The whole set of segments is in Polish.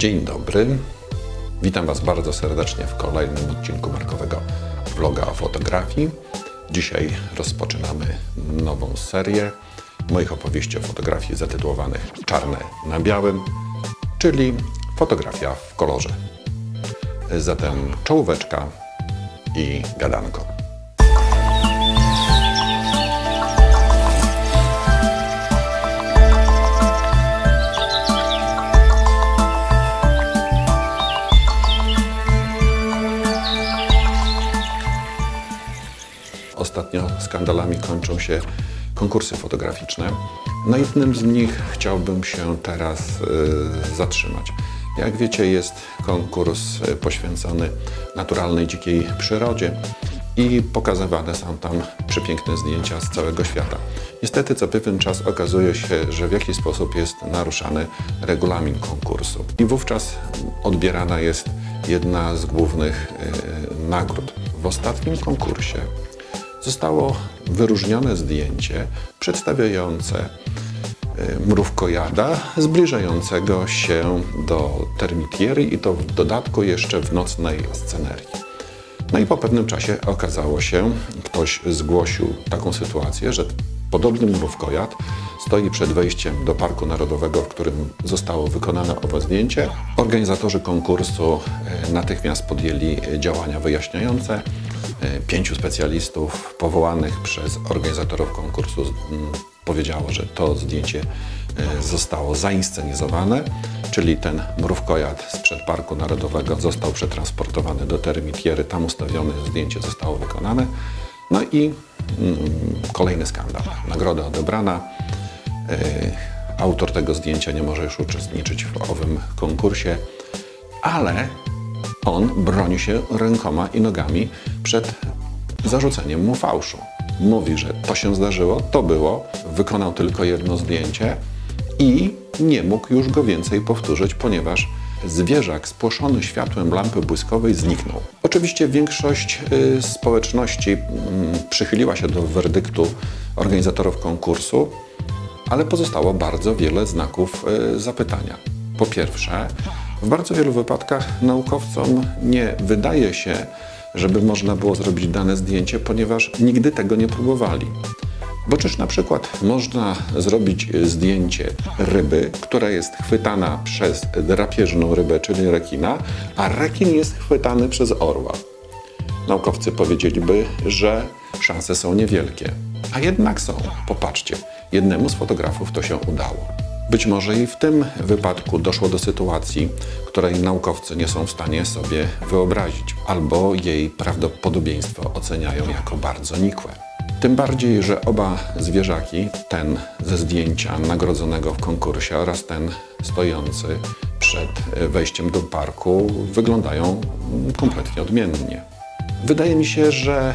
Dzień dobry. Witam Was bardzo serdecznie w kolejnym odcinku markowego vloga o fotografii. Dzisiaj rozpoczynamy nową serię moich opowieści o fotografii zatytułowanych Czarne na białym, czyli fotografia w kolorze. Zatem czołóweczka i gadanko. Ostatnio skandalami kończą się konkursy fotograficzne. Na jednym z nich chciałbym się teraz y, zatrzymać. Jak wiecie, jest konkurs y, poświęcony naturalnej dzikiej przyrodzie i pokazywane są tam przepiękne zdjęcia z całego świata. Niestety co pewien czas okazuje się, że w jakiś sposób jest naruszany regulamin konkursu i wówczas odbierana jest jedna z głównych y, nagród. W ostatnim konkursie zostało wyróżnione zdjęcie przedstawiające e, mrówkojada zbliżającego się do termitiery i to w dodatku jeszcze w nocnej scenerii. No i po pewnym czasie okazało się, ktoś zgłosił taką sytuację, że podobny mrówkojad stoi przed wejściem do Parku Narodowego, w którym zostało wykonane owo zdjęcie. Organizatorzy konkursu e, natychmiast podjęli działania wyjaśniające. E, pięciu specjalistów powołanych przez organizatorów konkursu powiedziało, że to zdjęcie e, zostało zainscenizowane, czyli ten mrówkojad sprzed Parku Narodowego został przetransportowany do Termitiery, tam ustawione zdjęcie zostało wykonane. No i kolejny skandal. Nagroda odebrana. E, autor tego zdjęcia nie może już uczestniczyć w owym konkursie, ale on broni się rękoma i nogami przed zarzuceniem mu fałszu. Mówi, że to się zdarzyło, to było, wykonał tylko jedno zdjęcie i nie mógł już go więcej powtórzyć, ponieważ zwierzak spłoszony światłem lampy błyskowej zniknął. Oczywiście większość y, społeczności y, przychyliła się do werdyktu organizatorów konkursu, ale pozostało bardzo wiele znaków y, zapytania. Po pierwsze, w bardzo wielu wypadkach naukowcom nie wydaje się, żeby można było zrobić dane zdjęcie, ponieważ nigdy tego nie próbowali. Bo czyż na przykład można zrobić zdjęcie ryby, która jest chwytana przez drapieżną rybę, czyli rekina, a rekin jest chwytany przez orła. Naukowcy powiedzieliby, że szanse są niewielkie. A jednak są. Popatrzcie, jednemu z fotografów to się udało. Być może i w tym wypadku doszło do sytuacji, której naukowcy nie są w stanie sobie wyobrazić, albo jej prawdopodobieństwo oceniają jako bardzo nikłe. Tym bardziej, że oba zwierzaki, ten ze zdjęcia nagrodzonego w konkursie oraz ten stojący przed wejściem do parku, wyglądają kompletnie odmiennie. Wydaje mi się, że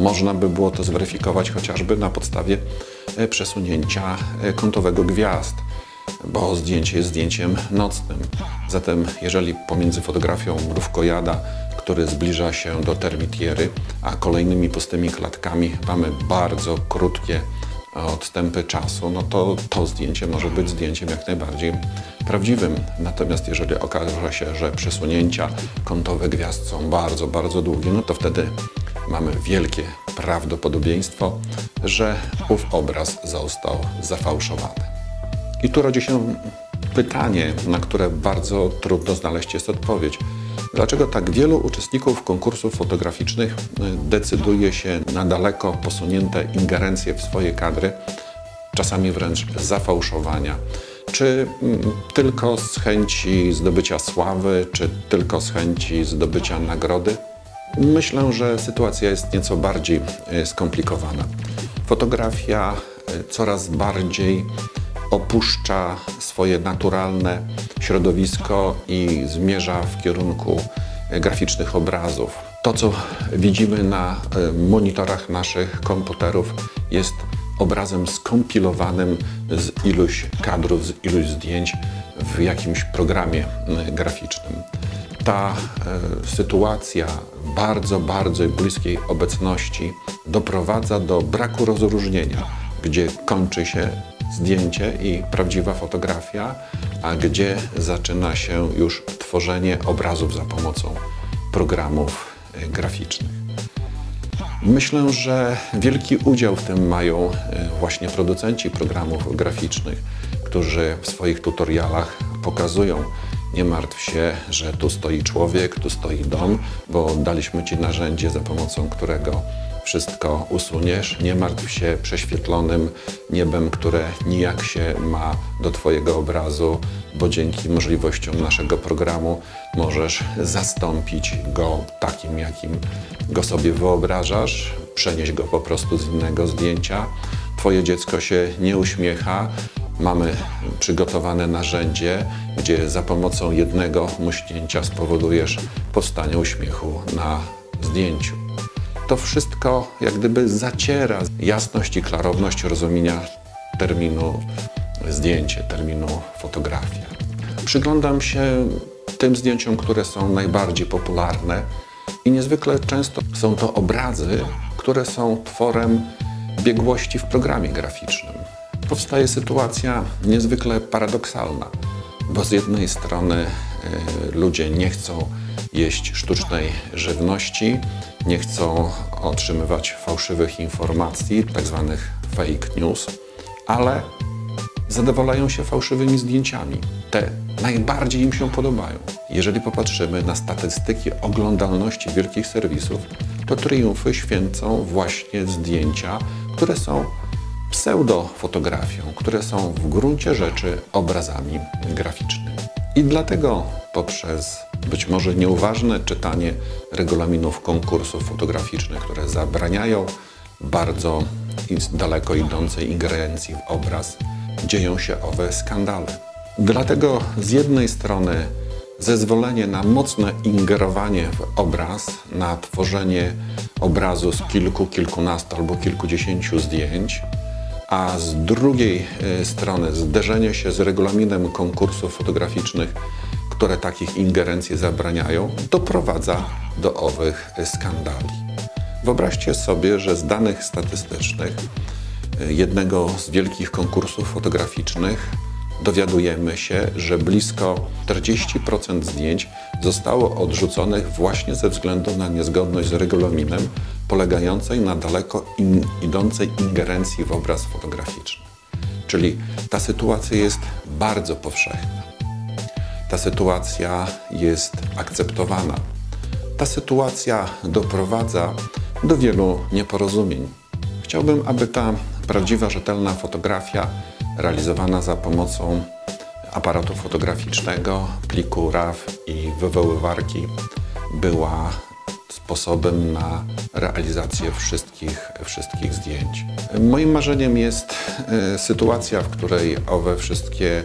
można by było to zweryfikować chociażby na podstawie E, przesunięcia e, kątowego gwiazd, bo zdjęcie jest zdjęciem nocnym. Zatem jeżeli pomiędzy fotografią mrówkojada, który zbliża się do termitiery, a kolejnymi pustymi klatkami mamy bardzo krótkie odstępy czasu, no to to zdjęcie może być zdjęciem jak najbardziej prawdziwym. Natomiast jeżeli okaże się, że przesunięcia kątowe gwiazd są bardzo, bardzo długie, no to wtedy mamy wielkie prawdopodobieństwo, że ów obraz został zafałszowany. I tu rodzi się pytanie, na które bardzo trudno znaleźć jest odpowiedź. Dlaczego tak wielu uczestników konkursów fotograficznych y, decyduje się na daleko posunięte ingerencje w swoje kadry, czasami wręcz zafałszowania? Czy mm, tylko z chęci zdobycia sławy, czy tylko z chęci zdobycia nagrody? Myślę, że sytuacja jest nieco bardziej e, skomplikowana. Fotografia e, coraz bardziej opuszcza swoje naturalne środowisko i zmierza w kierunku e, graficznych obrazów. To, co widzimy na monitorach naszych komputerów, jest obrazem skompilowanym z iluś kadrów, z iluś zdjęć w jakimś programie graficznym ta e, sytuacja bardzo, bardzo bliskiej obecności doprowadza do braku rozróżnienia, gdzie kończy się zdjęcie i prawdziwa fotografia, a gdzie zaczyna się już tworzenie obrazów za pomocą programów y, graficznych. Myślę, że wielki udział w tym mają y, właśnie producenci programów graficznych, którzy w swoich tutorialach pokazują, nie martw się, że tu stoi człowiek, tu stoi dom, bo daliśmy Ci narzędzie, za pomocą którego wszystko usuniesz. Nie martw się prześwietlonym niebem, które nijak się ma do Twojego obrazu, bo dzięki możliwościom naszego programu możesz zastąpić go takim, jakim go sobie wyobrażasz, przenieść go po prostu z innego zdjęcia. Twoje dziecko się nie uśmiecha, mamy przygotowane narzędzie, gdzie za pomocą jednego muśnięcia spowodujesz powstanie uśmiechu na zdjęciu. To wszystko jak gdyby zaciera jasność i klarowność rozumienia terminu zdjęcie, terminu fotografia. Przyglądam się tym zdjęciom, które są najbardziej popularne i niezwykle często są to obrazy, które są tworem biegłości w programie graficznym powstaje sytuacja niezwykle paradoksalna, bo z jednej strony y, ludzie nie chcą jeść sztucznej żywności, nie chcą otrzymywać fałszywych informacji, tak zwanych fake news, ale zadowalają się fałszywymi zdjęciami. Te najbardziej im się podobają. Jeżeli popatrzymy na statystyki oglądalności wielkich serwisów, to triumfy święcą właśnie zdjęcia, które są pseudofotografią, które są w gruncie rzeczy obrazami graficznymi. I dlatego poprzez być może nieuważne czytanie regulaminów konkursów fotograficznych, które zabraniają bardzo daleko idącej ingerencji w obraz, dzieją się owe skandale. Dlatego z jednej strony zezwolenie na mocne ingerowanie w obraz, na tworzenie obrazu z kilku, kilkunastu albo kilkudziesięciu zdjęć, a z drugiej e, strony zderzenie się z regulaminem konkursów fotograficznych, które takich ingerencji zabraniają, doprowadza do owych skandali. Wyobraźcie sobie, że z danych statystycznych e, jednego z wielkich konkursów fotograficznych dowiadujemy się, że blisko 40% zdjęć zostało odrzuconych właśnie ze względu na niezgodność z regulaminem, polegającej na daleko in, idącej ingerencji w obraz fotograficzny. Czyli ta sytuacja jest bardzo powszechna. Ta sytuacja jest akceptowana. Ta sytuacja doprowadza do wielu nieporozumień. Chciałbym, aby ta prawdziwa, rzetelna fotografia realizowana za pomocą aparatu fotograficznego, pliku RAW i wywoływarki była sposobem na realizację wszystkich, wszystkich zdjęć. Moim marzeniem jest e, sytuacja, w której owe wszystkie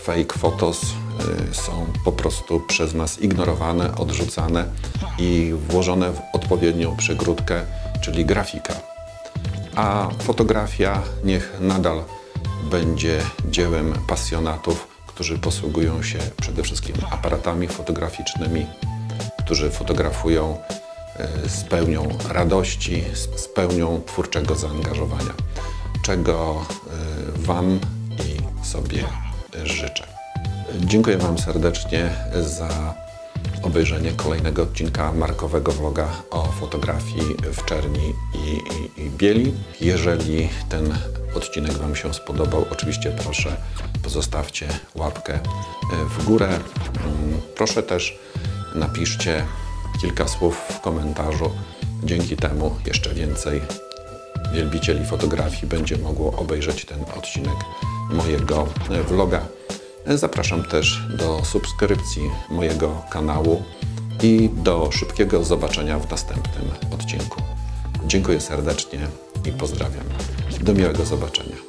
fake photos e, są po prostu przez nas ignorowane, odrzucane i włożone w odpowiednią przegródkę, czyli grafika. A fotografia niech nadal będzie dziełem pasjonatów, którzy posługują się przede wszystkim aparatami fotograficznymi, którzy fotografują z pełnią radości, z pełnią twórczego zaangażowania, czego e, Wam i sobie życzę. Dziękuję Wam serdecznie za obejrzenie kolejnego odcinka markowego vloga o fotografii w czerni i, i, i bieli. Jeżeli ten odcinek Wam się spodobał, oczywiście proszę pozostawcie łapkę e, w górę. Mm, proszę też napiszcie kilka słów w komentarzu. Dzięki temu jeszcze więcej wielbicieli fotografii będzie mogło obejrzeć ten odcinek mojego e, vloga. Zapraszam też do subskrypcji mojego kanału i do szybkiego zobaczenia w następnym odcinku. Dziękuję serdecznie i pozdrawiam. Do miłego zobaczenia.